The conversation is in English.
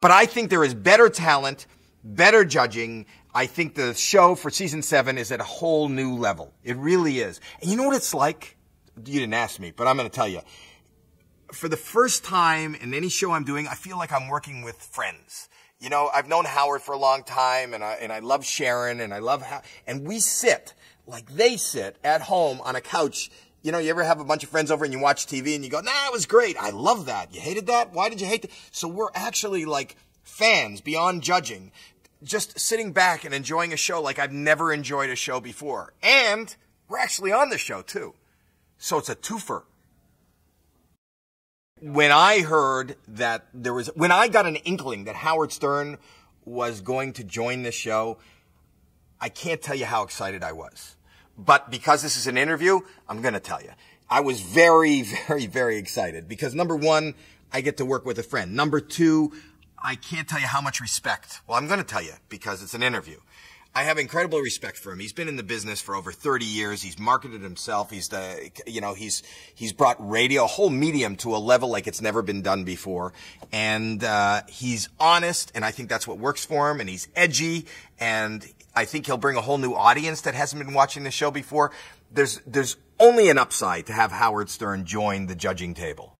But I think there is better talent, better judging. I think the show for season seven is at a whole new level. It really is. And you know what it's like? You didn't ask me, but I'm going to tell you. For the first time in any show I'm doing, I feel like I'm working with friends. You know, I've known Howard for a long time and I, and I love Sharon and I love how, and we sit like they sit at home on a couch. You know, you ever have a bunch of friends over and you watch TV and you go, nah, it was great. I love that. You hated that? Why did you hate that? So we're actually like fans beyond judging, just sitting back and enjoying a show like I've never enjoyed a show before. And we're actually on the show too. So it's a twofer when I heard that there was, when I got an inkling that Howard Stern was going to join the show, I can't tell you how excited I was. But because this is an interview, I'm going to tell you. I was very, very, very excited because number one, I get to work with a friend. Number two, I can't tell you how much respect. Well, I'm going to tell you because it's an interview. I have incredible respect for him. He's been in the business for over 30 years. He's marketed himself. He's the, you know, he's, he's brought radio, a whole medium to a level like it's never been done before. And, uh, he's honest and I think that's what works for him and he's edgy and I think he'll bring a whole new audience that hasn't been watching the show before. There's, there's only an upside to have Howard Stern join the judging table.